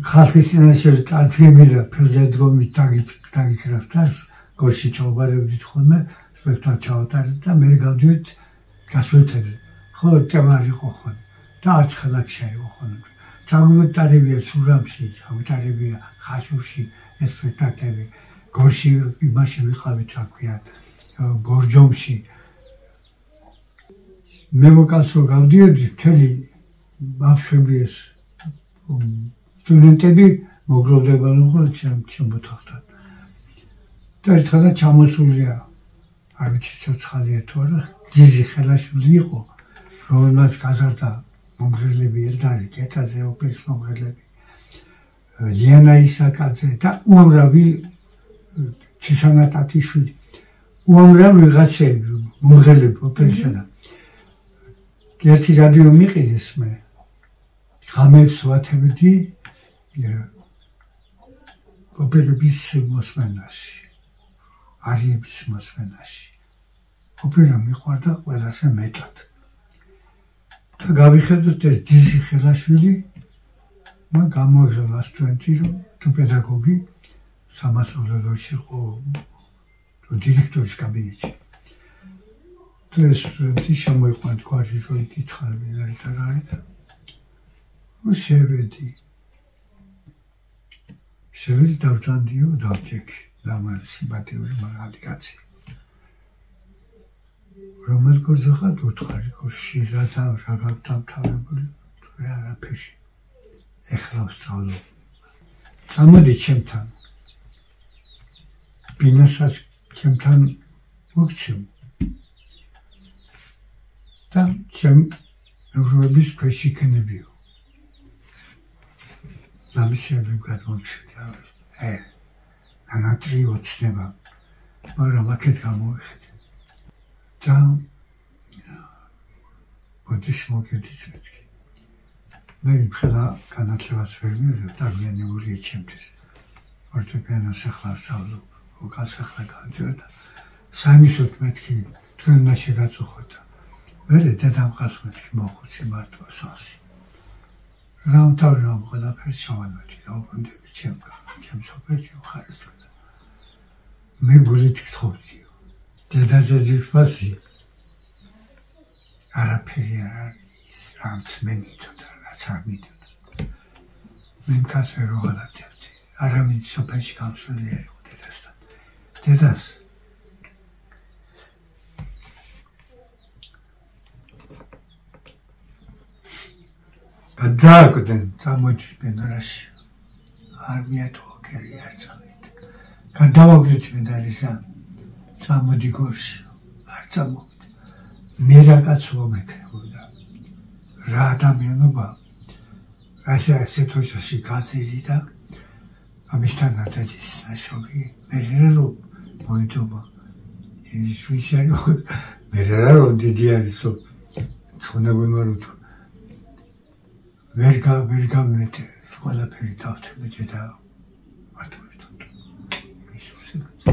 ხალხის წინაშე წარდგები და პრეზიდენტომი დაგიქრავს გოში ჩაუბარებდით ხოლმე სპექტაკლ ჩავატარეთ და მე გავდივით გასვეთები. ხო თემარი იყო ხოლმე და არც ხალხი იყო ხოლმე ჩაგვიტარებია სურამში ჩაგვიტარებია ხაშურში ეს სპექტაკლები. გოში იმაში ვიყავით რა ქვია ბორჯომში. მე მოკალს რო გავდიოდი მთელი ბავშვები ეს სტუდენტები მოგროვდებიან ხოლმე ჩემ ჩემოთახთან და ერთხელ ჩამოსულია არ ვიცი ცოცხალია თუ არა ძიზი ხელაშვილი იყო რომელმაც გაზარდა მომღერლები ერთარი კეთაზე ოპერის მომღერლები ლიანა ისაკაძე და უამრავი ცისანა ტატიშვილი უამრავი ვიღაცები მომღერლები ოპერისა და ერთი რადიო მიყიდეს მე. ღამებს ვათებდი ოპერების მოსმენაში არიების მოსმენაში. ოპერა მიყვარდა ყველაზე მეტად. და გავიხედოთ ეს დიზი ხელაშვილი მან გამოაგზავნა სტუდენტი რომ თუ პედაგოგი სამასწავლებლოში იყო თუ დირექტორის კაბინეტში. და ეს სტუდენტი შემოიყვანთ კვარტი რომ იკითხავენ არის და რა არის შევედი შევედი დავთანდიო დავჭექი ლამაზი სიმპათიური მაგალი კაცი რომელ კურსზე ხარ უთხარი კურსი რა და რა გავთავებული თუ არაფერი ეხლა ვსწავლო წამოდი ჩემთან. ბინასაც ჩემთან მოგცემ და ჩემ ევროპის ქვეშ იქნებიო ნამისები გადმომშვიდე აი ანატრი ოცნება. მაგრამ აქეთ გამოვიხეთ და მოდის მოგედით მეთქი. მე ხლა განათლებას ვერ მივიღებ და გვიანებული ჩემთვის ფორტეპიანოს ახლა ვსწავლო უკაც ახლა განძერდა სამისოთ მეთქი თქვენ უნდა შეგაწუხოთ მე დედამყავს მეთქი მოხუცი მარტო სასი რამ თავი რომ ყველაფერს შევანვეთი რა უნდა ჩემკა ჩემს ოპერაცია ხარეს მე გულით გთხოვდიო დედაზე ძიფასი არაფერი არ არის რამც მე მითოდა რაც არ მითოდა მე მკაც ვერ ვღალატებდი. არავინ სოფელში გამშველი არ იყო დედასთან. დედას გადააკვდნენ წამოჭრდნენ არაში. არმია თუ ოკერი არ წამი გადავაგდეთ მედალისა წამოდი გორში არ წამოვდი მე რა კაცო მეკრებოდა რა ადამიანობა ასე ასე თოშში გაზირი და ამისთან ერთად ის ნაშობი მე რა მოიტობა ის ვისარო მე რა რო დიდი არისო ცხონაგუნ ვარ უთქო ვერ ვერ გამეტე ყველაფერი დავთმეჯე და მარტო ერთად. ისუსი გაჩა.